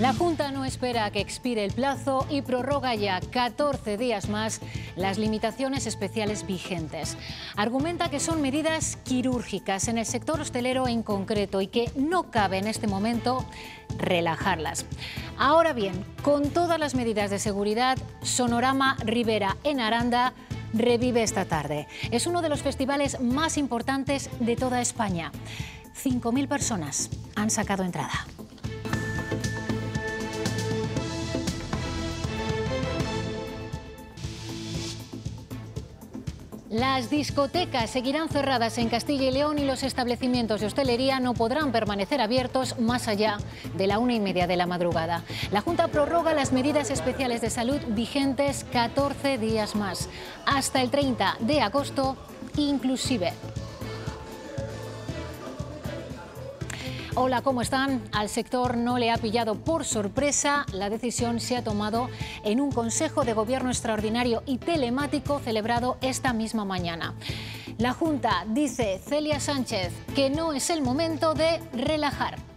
La Junta no espera que expire el plazo y prorroga ya 14 días más las limitaciones especiales vigentes. Argumenta que son medidas quirúrgicas en el sector hostelero en concreto y que no cabe en este momento relajarlas. Ahora bien, con todas las medidas de seguridad, Sonorama Rivera en Aranda revive esta tarde. Es uno de los festivales más importantes de toda España. 5.000 personas han sacado entrada. Las discotecas seguirán cerradas en Castilla y León y los establecimientos de hostelería no podrán permanecer abiertos más allá de la una y media de la madrugada. La Junta prorroga las medidas especiales de salud vigentes 14 días más, hasta el 30 de agosto inclusive. Hola, ¿cómo están? Al sector no le ha pillado por sorpresa. La decisión se ha tomado en un Consejo de Gobierno extraordinario y telemático celebrado esta misma mañana. La Junta dice Celia Sánchez que no es el momento de relajar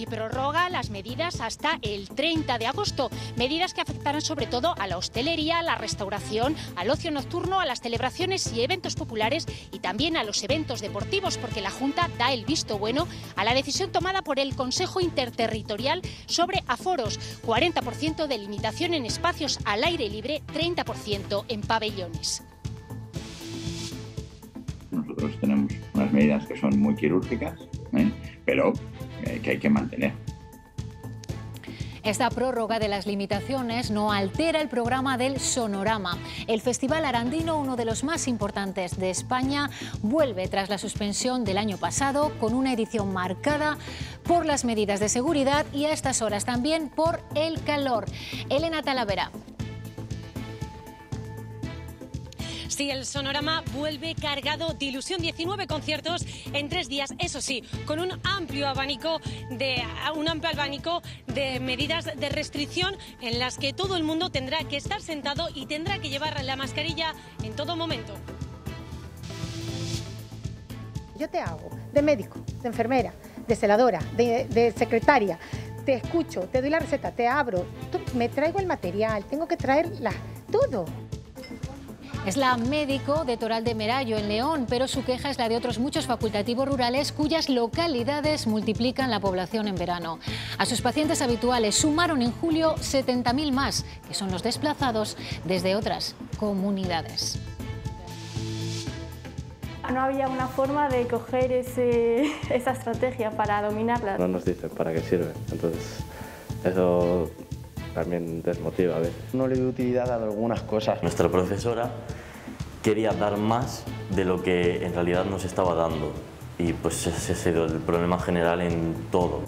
y prorroga las medidas hasta el 30 de agosto. Medidas que afectarán sobre todo a la hostelería, la restauración, al ocio nocturno, a las celebraciones y eventos populares y también a los eventos deportivos, porque la Junta da el visto bueno a la decisión tomada por el Consejo Interterritorial sobre aforos. 40% de limitación en espacios al aire libre, 30% en pabellones. Nosotros tenemos unas medidas que son muy quirúrgicas, ¿eh? pero que hay que mantener. Esta prórroga de las limitaciones no altera el programa del Sonorama. El Festival Arandino, uno de los más importantes de España, vuelve tras la suspensión del año pasado con una edición marcada por las medidas de seguridad y a estas horas también por el calor. Elena Talavera. Sí, el Sonorama vuelve cargado de ilusión. 19 conciertos en tres días, eso sí, con un amplio abanico de, un amplio abanico de medidas de restricción en las que todo el mundo tendrá que estar sentado y tendrá que llevar la mascarilla en todo momento. Yo te hago de médico, de enfermera, de celadora, de, secretaria, te escucho, te doy la receta, te abro, me traigo el material, tengo que traer todo. Es la médico de Toral de Merayo, en León, pero su queja es la de otros muchos facultativos rurales cuyas localidades multiplican la población en verano. A sus pacientes habituales sumaron en julio 70.000 más, que son los desplazados desde otras comunidades. No había una forma de coger esa estrategia para dominarla. No nos dicen para qué sirve, entonces eso también desmotiva a veces. No le doy utilidad a algunas cosas. Nuestra profesora quería dar más de lo que en realidad nos estaba dando y pues ese ha sido el problema general en todo.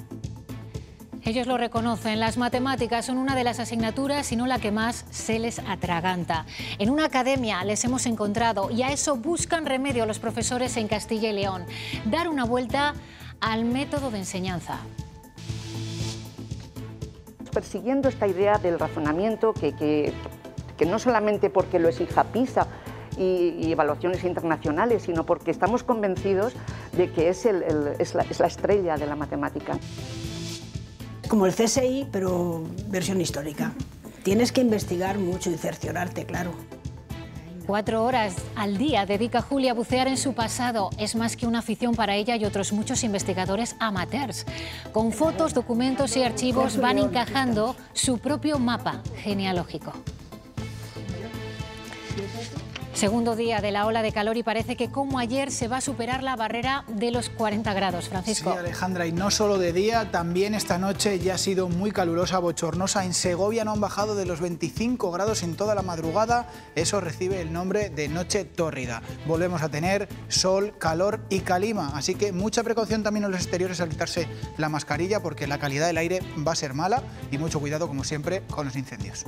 Ellos lo reconocen, las matemáticas son una de las asignaturas y no la que más se les atraganta. En una academia les hemos encontrado y a eso buscan remedio los profesores en Castilla y León, dar una vuelta al método de enseñanza persiguiendo esta idea del razonamiento que, que, no solamente porque lo exija PISA y, evaluaciones internacionales, sino porque estamos convencidos de que es, el, es, la, es la estrella de la matemática. Como el CSI, pero versión histórica. Tienes que investigar mucho y cerciorarte, claro. Cuatro horas al día dedica Julia a bucear en su pasado. Es más que una afición para ella y otros muchos investigadores amateurs. Con fotos, documentos y archivos van encajando su propio mapa genealógico. Segundo día de la ola de calor y parece que como ayer se va a superar la barrera de los 40 grados. Francisco. Sí, Alejandra, y no solo de día, también esta noche ya ha sido muy calurosa, bochornosa. En Segovia no han bajado de los 25 grados en toda la madrugada. Eso recibe el nombre de noche tórrida. Volvemos a tener sol, calor y calima. Así que mucha precaución también en los exteriores al quitarse la mascarilla porque la calidad del aire va a ser mala y mucho cuidado, como siempre, con los incendios.